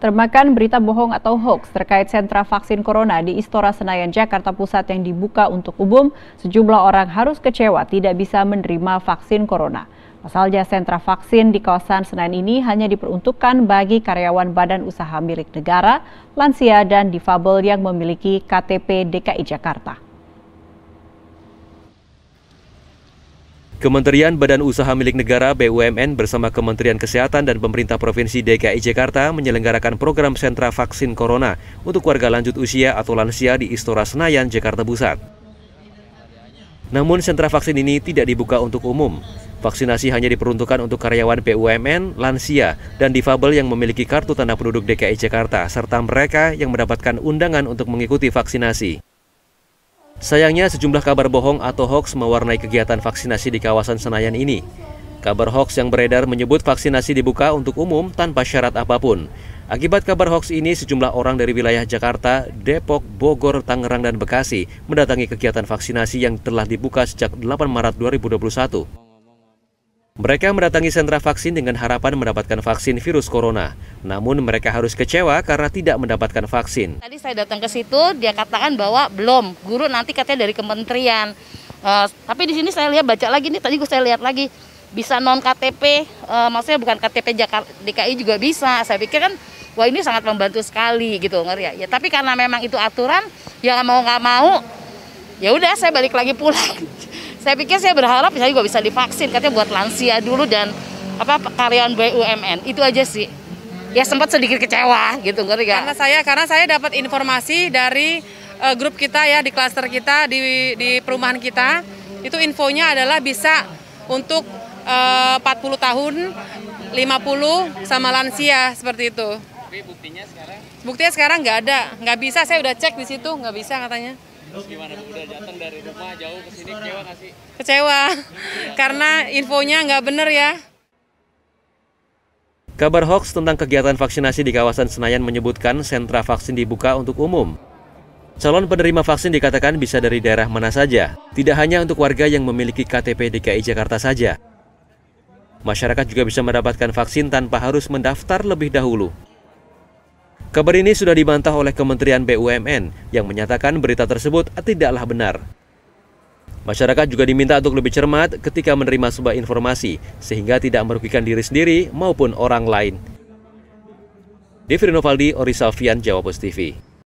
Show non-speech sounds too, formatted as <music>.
Termakan berita bohong atau hoax terkait sentra vaksin corona di Istora Senayan, Jakarta Pusat yang dibuka untuk umum, sejumlah orang harus kecewa tidak bisa menerima vaksin corona. Pasalnya sentra vaksin di kawasan Senayan ini hanya diperuntukkan bagi karyawan badan usaha milik negara, lansia, dan difabel yang memiliki KTP DKI Jakarta. Kementerian Badan Usaha Milik Negara BUMN bersama Kementerian Kesehatan dan Pemerintah Provinsi DKI Jakarta menyelenggarakan program sentra vaksin corona untuk warga lanjut usia atau lansia di Istora Senayan, Jakarta Pusat. Namun sentra vaksin ini tidak dibuka untuk umum. Vaksinasi hanya diperuntukkan untuk karyawan BUMN, lansia, dan difabel yang memiliki kartu tanda penduduk DKI Jakarta, serta mereka yang mendapatkan undangan untuk mengikuti vaksinasi. Sayangnya sejumlah kabar bohong atau hoax mewarnai kegiatan vaksinasi di kawasan Senayan ini. Kabar hoax yang beredar menyebut vaksinasi dibuka untuk umum tanpa syarat apa pun. Akibat kabar hoax ini, sejumlah orang dari wilayah Jakarta, Depok, Bogor, Tangerang, dan Bekasi mendatangi kegiatan vaksinasi yang telah dibuka sejak 8 Maret 2021. Mereka mendatangi sentra vaksin dengan harapan mendapatkan vaksin virus corona. Namun mereka harus kecewa karena tidak mendapatkan vaksin. Tadi saya datang ke situ, dia katakan bahwa belum. Guru nanti katanya dari kementerian. Uh, tapi di sini saya lihat baca lagi nih, tadi saya lihat lagi bisa non KTP, uh, eh, maksudnya bukan KTP Jakarta DKI juga bisa. Saya pikir kan, wah ini sangat membantu sekali gitu, ngeri ya. ya tapi karena memang itu aturan, ya mau nggak mau, ya udah saya balik lagi pulang. <laughs> saya pikir saya berharap saya juga bisa divaksin katanya buat lansia dulu dan apa karyawan BUMN itu aja sih ya sempat sedikit kecewa gitu ngerti gak? Karena saya karena saya dapat informasi dari uh, grup kita ya di klaster kita di di perumahan kita itu infonya adalah bisa untuk uh, 40 tahun 50 sama lansia seperti itu. Tapi buktinya sekarang? Buktinya sekarang nggak ada, nggak bisa. Saya udah cek di situ, nggak bisa katanya. Terus gimana udah datang dari rumah jauh ke sini kecewa nggak sih? Kecewa, <laughs> karena infonya nggak bener ya. Kabar hoax tentang kegiatan vaksinasi di kawasan Senayan menyebutkan sentra vaksin dibuka untuk umum. Calon penerima vaksin dikatakan bisa dari daerah mana saja, tidak hanya untuk warga yang memiliki KTP DKI Jakarta saja. Masyarakat juga bisa mendapatkan vaksin tanpa harus mendaftar lebih dahulu. Kabar ini sudah dibantah oleh Kementerian BUMN yang menyatakan berita tersebut tidaklah benar. Masyarakat juga diminta untuk lebih cermat ketika menerima sebuah informasi sehingga tidak merugikan diri sendiri maupun orang lain. Devri Novaldi, Jawa Post TV.